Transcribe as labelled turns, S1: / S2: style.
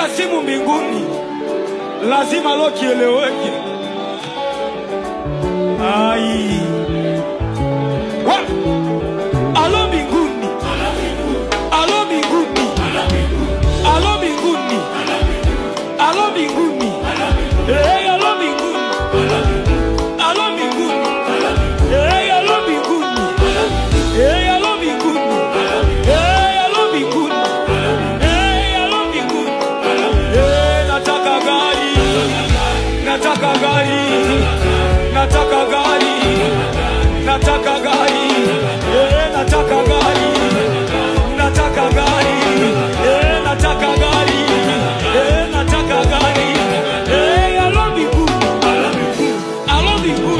S1: ukipiga simu mbinguni. Lazima lo nataka gari. Nataka gari. Nataka gari. Yeah, nataka gari. Nataka gari. Eh, nataka gari. Eh, nataka gari. Eh, I love you. I love you.